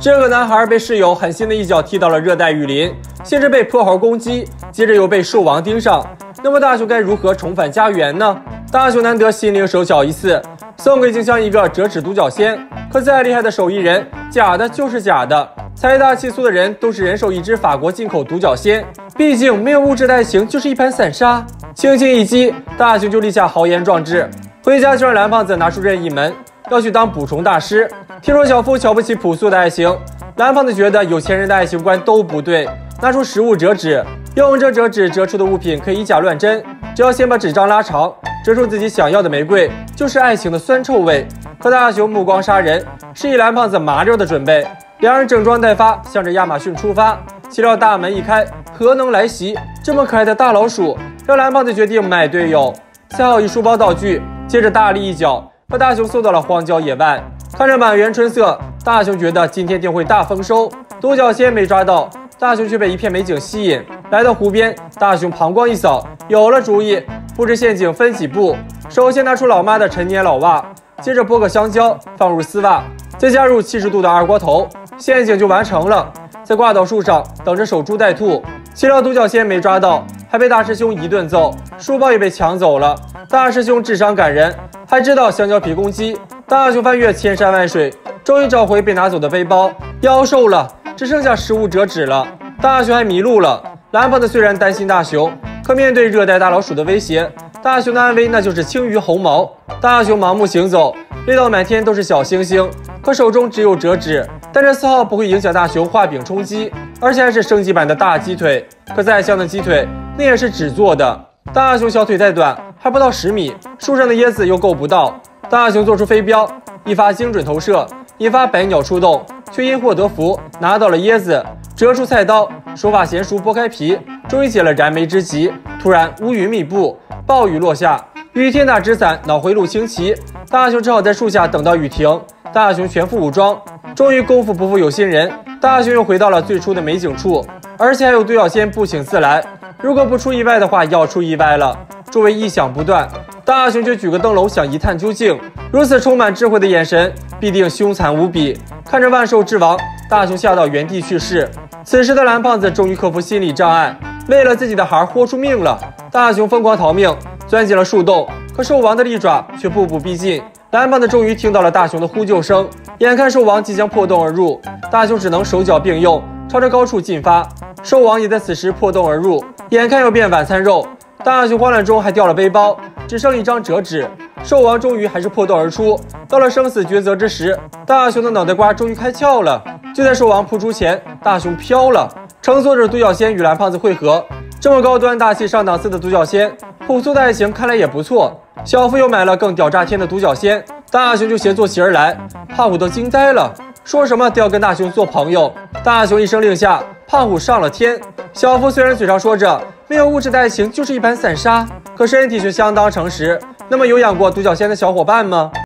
这个男孩被室友狠心的一脚踢到了热带雨林，先是被泼猴攻击，接着又被兽王盯上。那么大雄该如何重返家园呢？大雄难得心灵手巧一次，送给静香一个折纸独角仙。可再厉害的手艺人，假的就是假的。财大气粗的人都是人手一只法国进口独角仙，毕竟没有物质的爱情就是一盘散沙。轻轻一击，大雄就立下豪言壮志，回家就让蓝胖子拿出任意门，要去当捕虫大师。听说小夫瞧不起朴素的爱情，蓝胖子觉得有钱人的爱情观都不对，拿出实物折纸，用这折纸折出的物品可以以假乱真，只要先把纸张拉长，折出自己想要的玫瑰，就是爱情的酸臭味。可大雄目光杀人，示意蓝胖子麻溜的准备，两人整装待发，向着亚马逊出发。岂料大门一开，何能来袭？这么可爱的大老鼠，让蓝胖子决定买队友，塞好一书包道具，接着大力一脚把大雄送到了荒郊野外。看着满园春色，大雄觉得今天定会大丰收。独角仙没抓到，大雄却被一片美景吸引，来到湖边，大雄膀胱一扫，有了主意，布置陷阱分几步。首先拿出老妈的陈年老袜，接着剥个香蕉放入丝袜，再加入七十度的二锅头，陷阱就完成了。再挂到树上等着守株待兔。岂料独角仙没抓到，还被大师兄一顿揍，书包也被抢走了。大师兄智商感人，还知道香蕉皮攻击。大雄翻越千山万水，终于找回被拿走的背包。妖兽了，只剩下食物折纸了。大雄还迷路了。蓝胖子虽然担心大雄，可面对热带大老鼠的威胁，大雄的安危那就是轻于鸿毛。大雄盲目行走，累到满天都是小星星，可手中只有折纸。但这丝毫不会影响大雄画饼充饥，而且还是升级版的大鸡腿。可再香的鸡腿，那也是纸做的。大雄小腿太短，还不到十米，树上的椰子又够不到。大雄做出飞镖，一发精准投射，一发百鸟出动，却因祸得福，拿到了椰子，折出菜刀，手法娴熟，剥开皮，终于解了燃眉之急。突然乌云密布，暴雨落下，雨天打纸伞，脑回路清奇。大雄只好在树下等到雨停。大雄全副武装，终于功夫不负有心人，大雄又回到了最初的美景处，而且还有独角仙不请自来。如果不出意外的话，要出意外了。周围异响不断。大雄就举个灯笼想一探究竟，如此充满智慧的眼神，必定凶残无比。看着万兽之王，大雄吓到原地去世。此时的蓝胖子终于克服心理障碍，为了自己的孩儿豁出命了。大雄疯狂逃命，钻进了树洞，可兽王的利爪却步步逼近。蓝胖子终于听到了大雄的呼救声，眼看兽王即将破洞而入，大雄只能手脚并用，朝着高处进发。兽王也在此时破洞而入，眼看要变晚餐肉，大雄慌乱中还掉了背包。只剩一张折纸，兽王终于还是破洞而出。到了生死抉择之时，大雄的脑袋瓜终于开窍了。就在兽王扑出前，大雄飘了，乘坐着独角仙与蓝胖子会合。这么高端大气上档次的独角仙，朴素的爱情看来也不错。小夫又买了更屌炸天的独角仙，大雄就协坐骑而来。胖虎都惊呆了，说什么都要跟大雄做朋友。大雄一声令下，胖虎上了天。小夫虽然嘴上说着没有物质的爱情就是一盘散沙。可身体却相当诚实。那么有养过独角仙的小伙伴吗？